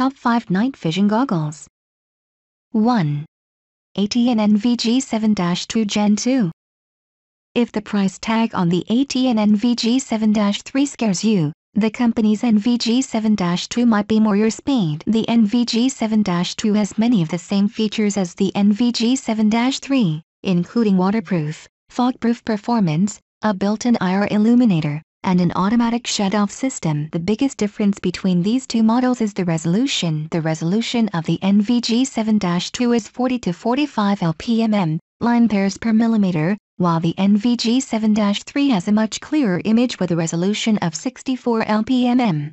Top 5 Night Vision Goggles 1. ATN NVG7-2 Gen 2 If the price tag on the ATN NVG7-3 scares you, the company's NVG7-2 might be more your speed. The NVG7-2 has many of the same features as the NVG7-3, including waterproof, fog-proof performance, a built-in IR illuminator, and an automatic shut-off system. The biggest difference between these two models is the resolution. The resolution of the NVG7-2 is 40 to 45 LPMM, line pairs per millimeter, while the NVG7-3 has a much clearer image with a resolution of 64 LPMM.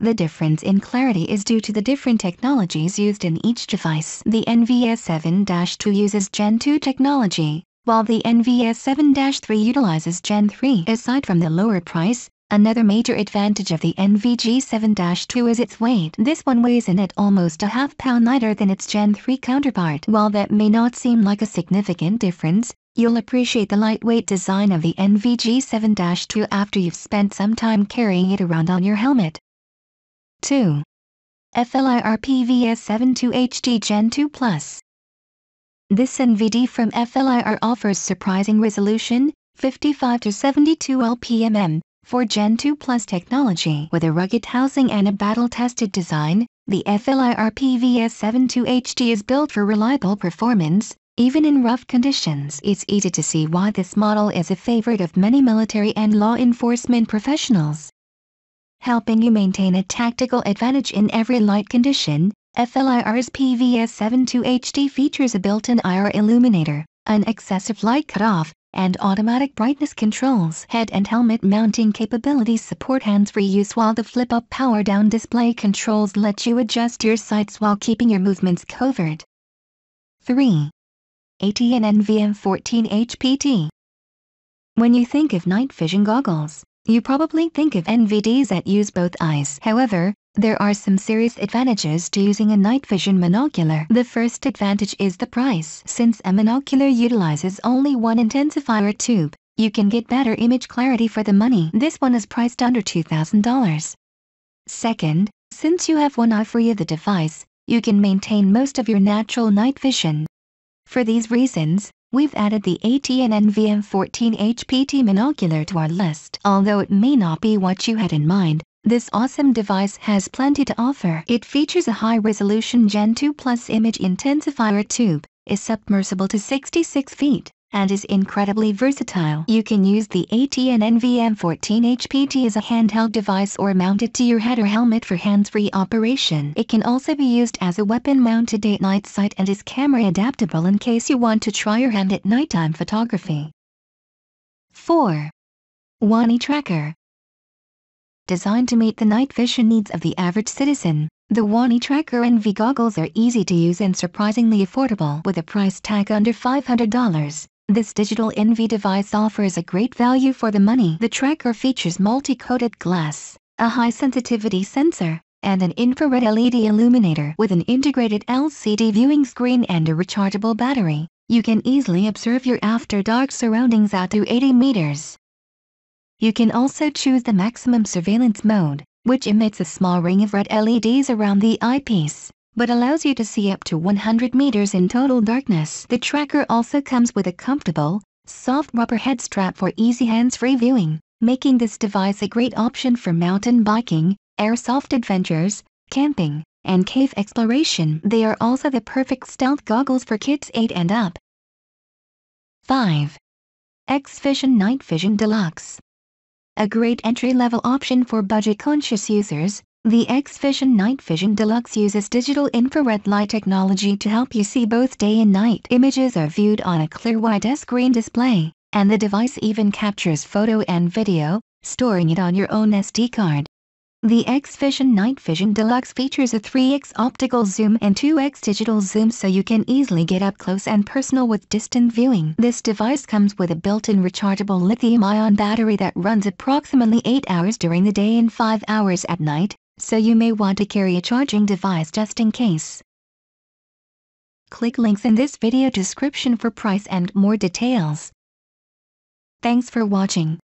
The difference in clarity is due to the different technologies used in each device. The NVG7-2 uses Gen 2 technology, while the NVG7-3 utilizes Gen 3. Aside from the lower price, another major advantage of the NVG7-2 is its weight. This one weighs in at almost a half pound lighter than its Gen 3 counterpart. While that may not seem like a significant difference, you'll appreciate the lightweight design of the NVG7-2 after you've spent some time carrying it around on your helmet. 2. FLIR PVS72 HD Gen 2 Plus this NVD from FLIR offers surprising resolution, 55 to 72 LPMM, for Gen 2 Plus technology. With a rugged housing and a battle-tested design, the FLIR PVS72 HD is built for reliable performance, even in rough conditions. It's easy to see why this model is a favorite of many military and law enforcement professionals. Helping you maintain a tactical advantage in every light condition, FLIR's PVS72 HD features a built-in IR illuminator, an excessive light cutoff, and automatic brightness controls. Head and helmet mounting capabilities support hands-free use while the flip-up power-down display controls let you adjust your sights while keeping your movements covered. 3. ATN NVM14 HPT When you think of night vision goggles, you probably think of NVDs that use both eyes. However, there are some serious advantages to using a night vision monocular. The first advantage is the price. Since a monocular utilizes only one intensifier tube, you can get better image clarity for the money. This one is priced under $2,000. Second, since you have one eye free of the device, you can maintain most of your natural night vision. For these reasons, we've added the ATN NVM14 HPT monocular to our list. Although it may not be what you had in mind, this awesome device has plenty to offer. It features a high-resolution Gen 2 Plus image intensifier tube, is submersible to 66 feet, and is incredibly versatile. You can use the ATN NVM14 HPT as a handheld device or mount it to your head or helmet for hands-free operation. It can also be used as a weapon-mounted day-night sight and is camera adaptable in case you want to try your hand at nighttime photography. 4. Wanney Tracker Designed to meet the night vision needs of the average citizen, the Wanney Tracker NV goggles are easy to use and surprisingly affordable with a price tag under $500. This digital NV device offers a great value for the money. The tracker features multi-coated glass, a high-sensitivity sensor, and an infrared LED illuminator with an integrated LCD viewing screen and a rechargeable battery. You can easily observe your after-dark surroundings out to 80 meters. You can also choose the maximum surveillance mode, which emits a small ring of red LEDs around the eyepiece, but allows you to see up to 100 meters in total darkness. The tracker also comes with a comfortable, soft rubber head strap for easy hands-free viewing, making this device a great option for mountain biking, airsoft adventures, camping, and cave exploration. They are also the perfect stealth goggles for kids 8 and up. 5. X-Vision Night Vision Deluxe a great entry-level option for budget-conscious users, the X-Vision Night Vision Deluxe uses digital infrared light technology to help you see both day and night. Images are viewed on a clear widescreen display, and the device even captures photo and video, storing it on your own SD card. The X-Vision Night Vision Deluxe features a 3x optical zoom and 2x digital zoom so you can easily get up close and personal with distant viewing. This device comes with a built-in rechargeable lithium-ion battery that runs approximately 8 hours during the day and 5 hours at night, so you may want to carry a charging device just in case. Click links in this video description for price and more details. Thanks for watching.